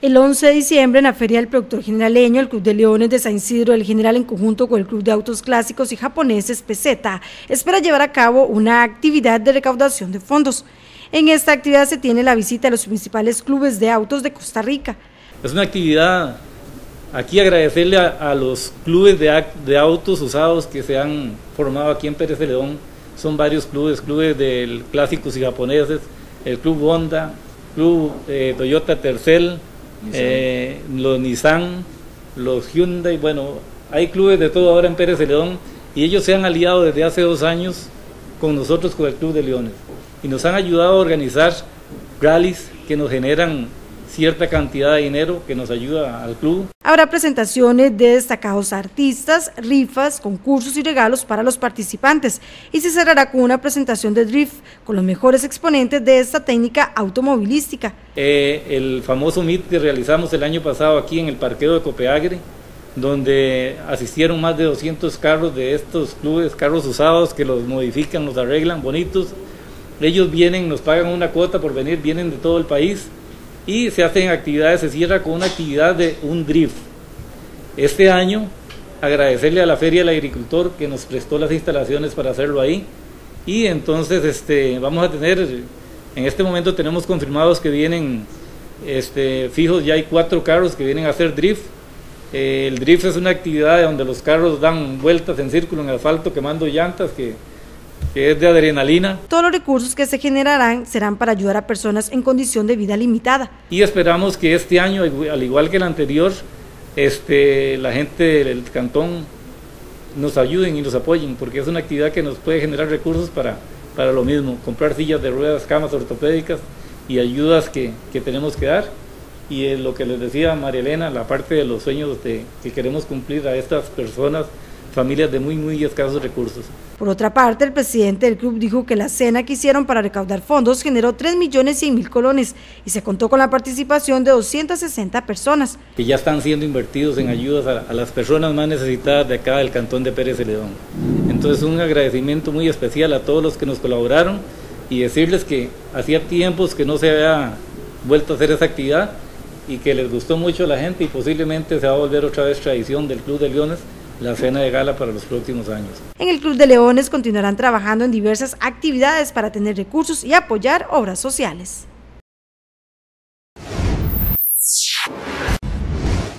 El 11 de diciembre, en la Feria del Productor Generaleño, el Club de Leones de San Isidro del General, en conjunto con el Club de Autos Clásicos y Japoneses Peseta, espera llevar a cabo una actividad de recaudación de fondos. En esta actividad se tiene la visita de los principales clubes de autos de Costa Rica. Es una actividad, aquí agradecerle a, los clubes de, de, autos usados que se han formado aquí en Pérez de León. Son varios clubes, clubes de clásicos y japoneses, el Club Honda, Club eh, Toyota Tercel, eh, los Nissan, los Hyundai, bueno, hay clubes de todo ahora en Pérez de León y ellos se han aliado desde hace dos años con nosotros, con el Club de Leones, y nos han ayudado a organizar rallies que nos generan cierta cantidad de dinero que nos ayuda al club. Habrá presentaciones de destacados artistas, rifas, concursos y regalos para los participantes y se cerrará con una presentación de drift con los mejores exponentes de esta técnica automovilística. Eh, el famoso MIT que realizamos el año pasado aquí en el parqueo de Copeagre, donde asistieron más de 200 carros de estos clubes, carros usados que los modifican, los arreglan bonitos. Ellos vienen, nos pagan una cuota por venir, vienen de todo el país y se hacen actividades, se cierra con una actividad de un drift. Este año agradecerle a la Feria del Agricultor que nos prestó las instalaciones para hacerlo ahí y entonces este, vamos a tener, en este momento tenemos confirmados que vienen este, fijos, ya hay cuatro carros que vienen a hacer drift. Eh, el drift es una actividad donde los carros dan vueltas en círculo en asfalto quemando llantas que que es de adrenalina. Todos los recursos que se generarán serán para ayudar a personas en condición de vida limitada. Y esperamos que este año, al igual que el anterior, este, la gente del cantón nos ayuden y nos apoyen, porque es una actividad que nos puede generar recursos para, para lo mismo, comprar sillas de ruedas, camas ortopédicas y ayudas que, que tenemos que dar. Y lo que les decía María Elena, la parte de los sueños de, que queremos cumplir a estas personas familias de muy, muy escasos recursos. Por otra parte, el presidente del club dijo que la cena que hicieron para recaudar fondos generó 3 millones 100 mil colones y se contó con la participación de 260 personas. Que ya están siendo invertidos en ayudas a, las personas más necesitadas de acá del cantón de Pérez de León. Entonces un agradecimiento muy especial a todos los que nos colaboraron y decirles que hacía tiempos que no se había vuelto a hacer esa actividad y que les gustó mucho a la gente y posiblemente se va a volver otra vez tradición del Club de Leones la cena de gala para los próximos años. En el Club de Leones continuarán trabajando en diversas actividades para tener recursos y apoyar obras sociales.